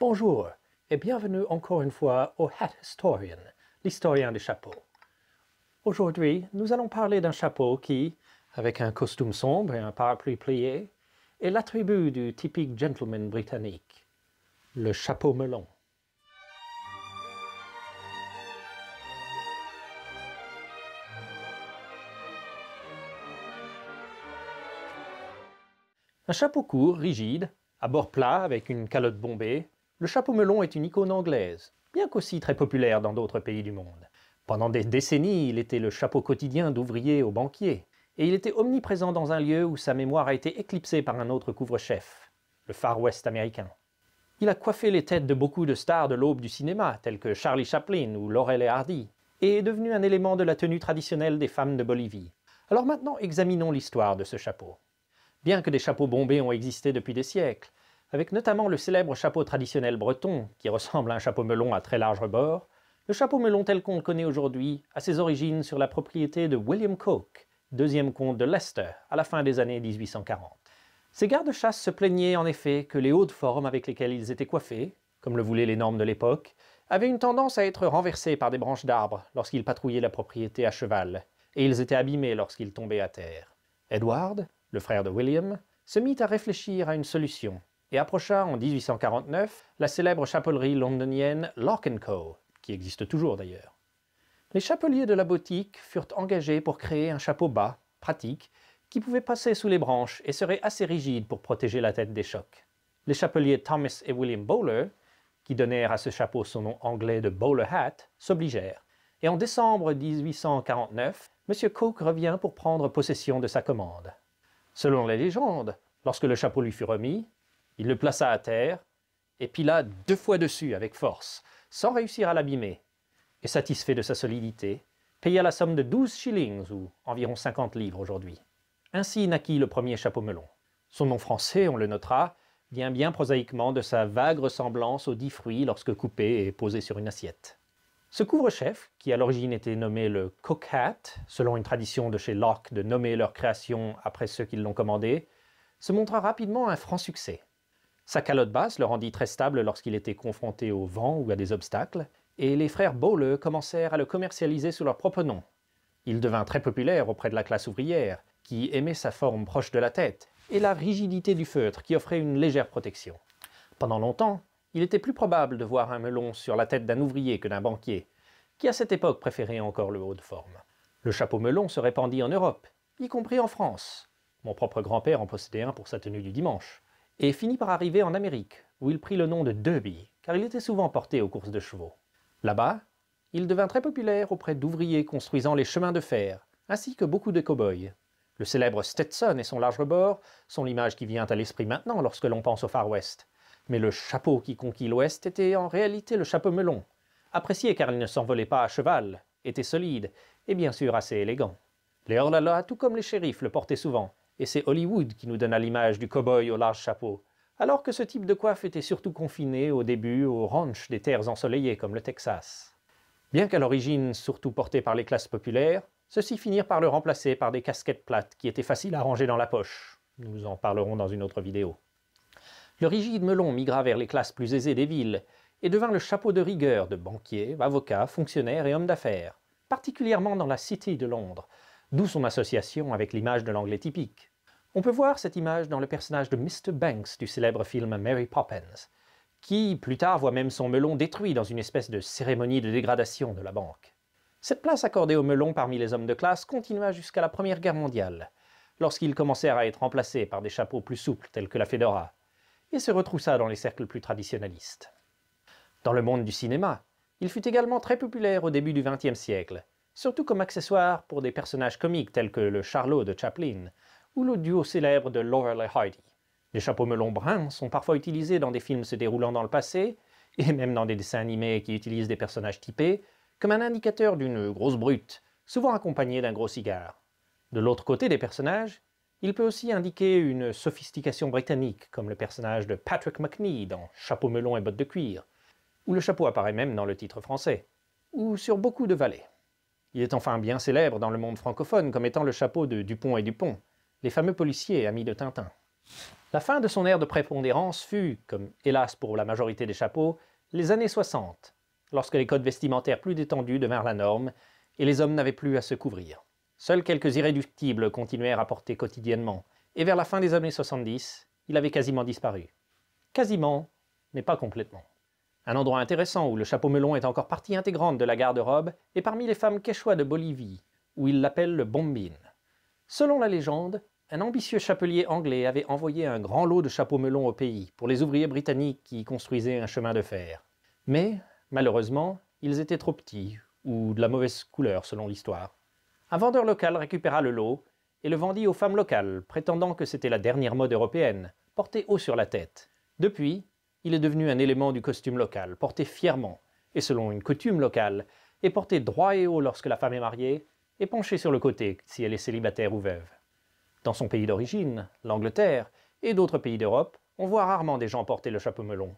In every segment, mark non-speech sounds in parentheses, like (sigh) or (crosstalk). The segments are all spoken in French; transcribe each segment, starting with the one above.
Bonjour et bienvenue encore une fois au Hat Historian, l'historien des chapeaux. Aujourd'hui, nous allons parler d'un chapeau qui, avec un costume sombre et un parapluie plié, est l'attribut du typique gentleman britannique, le chapeau melon. Un chapeau court, rigide, à bord plat avec une calotte bombée, le chapeau melon est une icône anglaise, bien qu'aussi très populaire dans d'autres pays du monde. Pendant des décennies, il était le chapeau quotidien d'ouvriers aux banquiers, et il était omniprésent dans un lieu où sa mémoire a été éclipsée par un autre couvre-chef, le Far West américain. Il a coiffé les têtes de beaucoup de stars de l'aube du cinéma, tels que Charlie Chaplin ou Laurel et Hardy, et est devenu un élément de la tenue traditionnelle des femmes de Bolivie. Alors maintenant, examinons l'histoire de ce chapeau. Bien que des chapeaux bombés ont existé depuis des siècles, avec notamment le célèbre chapeau traditionnel breton, qui ressemble à un chapeau melon à très large rebord, le chapeau melon tel qu'on le connaît aujourd'hui a ses origines sur la propriété de William Coke, deuxième comte de Leicester, à la fin des années 1840. Ces gardes-chasse se plaignaient en effet que les hautes formes avec lesquelles ils étaient coiffés, comme le voulaient les normes de l'époque, avaient une tendance à être renversés par des branches d'arbres lorsqu'ils patrouillaient la propriété à cheval, et ils étaient abîmés lorsqu'ils tombaient à terre. Edward, le frère de William, se mit à réfléchir à une solution, et approcha en 1849 la célèbre chapellerie londonienne Lock Co., qui existe toujours d'ailleurs. Les chapeliers de la boutique furent engagés pour créer un chapeau bas, pratique, qui pouvait passer sous les branches et serait assez rigide pour protéger la tête des chocs. Les chapeliers Thomas et William Bowler, qui donnèrent à ce chapeau son nom anglais de bowler hat, s'obligèrent. Et en décembre 1849, M. Coke revient pour prendre possession de sa commande. Selon les légendes, lorsque le chapeau lui fut remis, il le plaça à terre et pila deux fois dessus avec force, sans réussir à l'abîmer, et satisfait de sa solidité, paya la somme de 12 shillings, ou environ 50 livres aujourd'hui. Ainsi naquit le premier chapeau melon. Son nom français, on le notera, vient bien prosaïquement de sa vague ressemblance aux dix fruits lorsque coupés et posés sur une assiette. Ce couvre-chef, qui à l'origine était nommé le Cook Hat, selon une tradition de chez Locke de nommer leur création après ceux qui l'ont commandé, se montra rapidement un franc succès. Sa calotte basse le rendit très stable lorsqu'il était confronté au vent ou à des obstacles, et les frères Bowle commencèrent à le commercialiser sous leur propre nom. Il devint très populaire auprès de la classe ouvrière, qui aimait sa forme proche de la tête, et la rigidité du feutre qui offrait une légère protection. Pendant longtemps, il était plus probable de voir un melon sur la tête d'un ouvrier que d'un banquier, qui à cette époque préférait encore le haut de forme. Le chapeau melon se répandit en Europe, y compris en France. Mon propre grand-père en possédait un pour sa tenue du dimanche et finit par arriver en Amérique, où il prit le nom de Derby, car il était souvent porté aux courses de chevaux. Là-bas, il devint très populaire auprès d'ouvriers construisant les chemins de fer, ainsi que beaucoup de cow-boys. Le célèbre Stetson et son large rebord sont l'image qui vient à l'esprit maintenant lorsque l'on pense au Far West. Mais le chapeau qui conquit l'Ouest était en réalité le chapeau melon, apprécié car il ne s'envolait pas à cheval, était solide et bien sûr assez élégant. Les hors tout comme les shérifs, le portaient souvent, et c'est Hollywood qui nous donna l'image du cow-boy au large chapeau, alors que ce type de coiffe était surtout confiné au début aux ranchs des terres ensoleillées comme le Texas. Bien qu'à l'origine surtout porté par les classes populaires, ceux-ci finirent par le remplacer par des casquettes plates qui étaient faciles à ranger dans la poche. Nous en parlerons dans une autre vidéo. Le rigide melon migra vers les classes plus aisées des villes et devint le chapeau de rigueur de banquiers, avocats, fonctionnaires et hommes d'affaires, particulièrement dans la City de Londres, d'où son association avec l'image de l'anglais typique. On peut voir cette image dans le personnage de Mr. Banks du célèbre film Mary Poppins, qui plus tard voit même son melon détruit dans une espèce de cérémonie de dégradation de la banque. Cette place accordée au melon parmi les hommes de classe continua jusqu'à la Première Guerre mondiale, lorsqu'ils commencèrent à être remplacés par des chapeaux plus souples tels que la fedora, et se retroussa dans les cercles plus traditionnalistes. Dans le monde du cinéma, il fut également très populaire au début du XXe siècle, surtout comme accessoire pour des personnages comiques tels que le Charlot de Chaplin ou le duo célèbre de Laurel et Hardy. Les chapeaux melons bruns sont parfois utilisés dans des films se déroulant dans le passé, (laughs) et même dans des dessins animés qui utilisent des personnages typés, comme un indicateur d'une grosse brute, souvent accompagnée d'un gros cigare. De l'autre côté des personnages, il peut aussi indiquer une sophistication britannique, comme le personnage de Patrick McNee dans Chapeau melon et bottes de cuir, où le chapeau apparaît même dans le titre français, ou sur beaucoup de valets. Il est enfin bien célèbre dans le monde francophone comme étant le chapeau de Dupont et Dupont, les fameux policiers amis de Tintin. La fin de son ère de prépondérance fut, comme hélas pour la majorité des chapeaux, les années 60, lorsque les codes vestimentaires plus détendus devinrent la norme et les hommes n'avaient plus à se couvrir. Seuls quelques irréductibles continuèrent à porter quotidiennement, et vers la fin des années 70, il avait quasiment disparu. Quasiment, mais pas complètement. Un endroit intéressant où le chapeau melon est encore partie intégrante de la garde-robe est parmi les femmes quechua de Bolivie, où ils l'appellent le bombin. Selon la légende, un ambitieux chapelier anglais avait envoyé un grand lot de chapeaux melons au pays pour les ouvriers britanniques qui construisaient un chemin de fer. Mais, malheureusement, ils étaient trop petits, ou de la mauvaise couleur selon l'histoire. Un vendeur local récupéra le lot et le vendit aux femmes locales, prétendant que c'était la dernière mode européenne, portée haut sur la tête. Depuis, il est devenu un élément du costume local, porté fièrement, et selon une coutume locale, est porté droit et haut lorsque la femme est mariée, et penché sur le côté si elle est célibataire ou veuve. Dans son pays d'origine, l'Angleterre, et d'autres pays d'Europe, on voit rarement des gens porter le chapeau melon.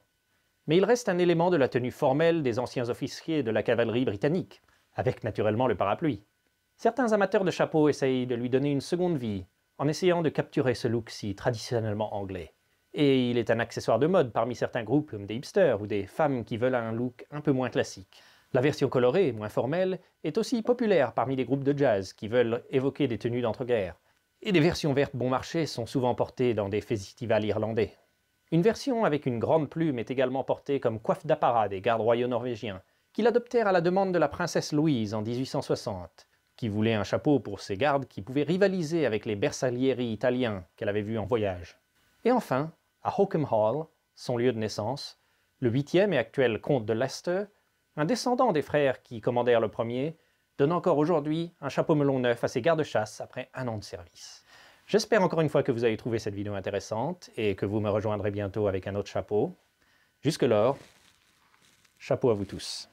Mais il reste un élément de la tenue formelle des anciens officiers de la cavalerie britannique, avec naturellement le parapluie. Certains amateurs de chapeaux essayent de lui donner une seconde vie, en essayant de capturer ce look si traditionnellement anglais. Et il est un accessoire de mode parmi certains groupes comme des hipsters ou des femmes qui veulent un look un peu moins classique. La version colorée, moins formelle, est aussi populaire parmi les groupes de jazz qui veulent évoquer des tenues d'entre-guerres. Et des versions vertes bon marché sont souvent portées dans des festivals irlandais. Une version avec une grande plume est également portée comme coiffe d'apparat des gardes royaux norvégiens, qui l'adoptèrent à la demande de la princesse Louise en 1860, qui voulait un chapeau pour ses gardes qui pouvaient rivaliser avec les bersaglieri italiens qu'elle avait vus en voyage. Et enfin, à Hockham Hall, son lieu de naissance, le huitième et actuel comte de Leicester, un descendant des frères qui commandèrent le premier, donne encore aujourd'hui un chapeau melon neuf à ses gardes-chasse après un an de service. J'espère encore une fois que vous avez trouvé cette vidéo intéressante et que vous me rejoindrez bientôt avec un autre chapeau. Jusque-là, chapeau à vous tous.